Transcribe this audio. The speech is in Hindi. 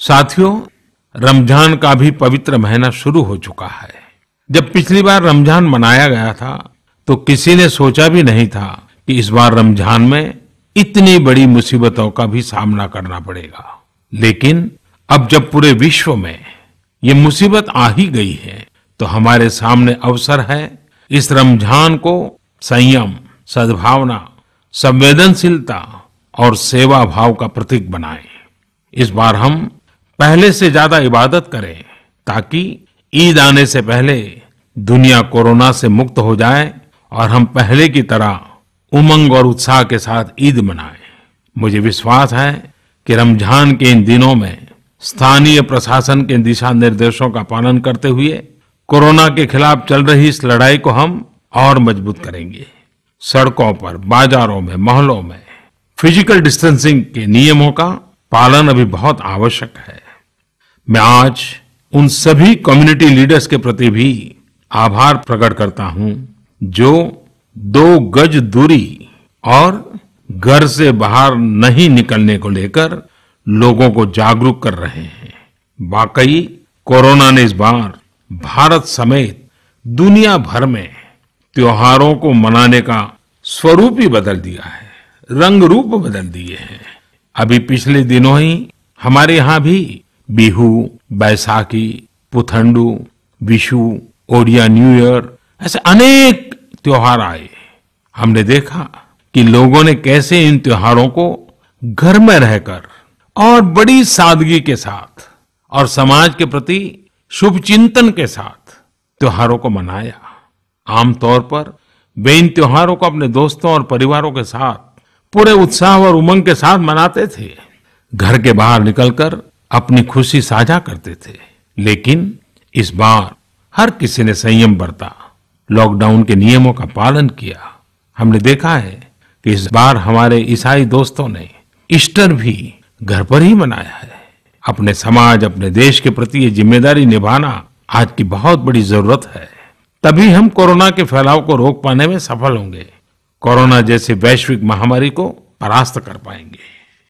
साथियों, रमज़ान का भी पवित्र महीना शुरू हो चुका है। जब पिछली बार रमज़ान मनाया गया था तो किसी ने सोचा भी नहीं था कि इस बार रमज़ान में इतनी बड़ी मुसीबतों का भी सामना करना पड़ेगा। लेकिन अब जब पूरे विश्व में ये मुसीबत आ ही गई है तो हमारे सामने अवसर है इस रमज़ान को संयम, सद्भावना, संवेदनशीलता और सेवा भाव का प्रतीक बनाएँ। इस बार हम पहले से ज़्यादा इबादत करें ताकि ईद आने से पहले दुनिया कोरोना से मुक्त हो जाए और हम पहले की तरह उमंग और उत्साह के साथ ईद मनाएँ। मुझे विश्वास है कि रमज़ान के इन दिनों में स्थानीय प्रशासन के दिशा निर्देशों का पालन करते हुए कोरोना के खिलाफ चल रही इस लड़ाई को हम और मज़बूत करेंगे। सड़कों पर, बाजारों में मोहल्लों में फ़िज़िकल डिस्टेंसिंग के नियमों का पालन अभी बहुत आवश्यक है। मैं आज उन सभी कम्युनिटी लीडर्स के प्रति भी आभार प्रकट करता हूँ, जो दो गज दूरी और घर से बाहर नहीं निकलने को लेकर लोगों को जागरूक कर रहे हैं। वाकई कोरोना ने इस बार भारत समेत दुनिया भर में त्योहारों को मनाने का स्वरूप ही बदल दिया है, रंग रूप बदल दिए हैं। अभी पिछले दिनों ही हमारे यहाँ भी बिहू, बैसाखी, पुथंडू, विशु, ओडिया न्यू ईयर, ऐसे अनेक त्योहार आए। हमने देखा कि लोगों ने कैसे इन त्योहारों को घर में रहकर और बड़ी सादगी के साथ और समाज के प्रति शुभ चिंतन के साथ त्योहारों को मनाया। आमतौर पर वे इन त्योहारों को अपने दोस्तों और परिवारों के साथ पूरे उत्साह और उमंग के साथ मनाते थे। घर के बाहर निकलकर अपनी खुशी साझा करते थे। लेकिन इस बार हर किसी ने संयम बरता, लॉकडाउन के नियमों का पालन किया। हमने देखा है कि इस बार हमारे ईसाई दोस्तों ने ईस्टर भी घर पर ही मनाया है। अपने समाज, अपने देश के प्रति ये ज़िम्मेदारी निभाना आज की बहुत बड़ी ज़रूरत है। तभी हम कोरोना के फैलाव को रोक पाने में सफल होंगे। कोरोना जैसी वैश्विक महामारी को परास्त कर पाएँगे।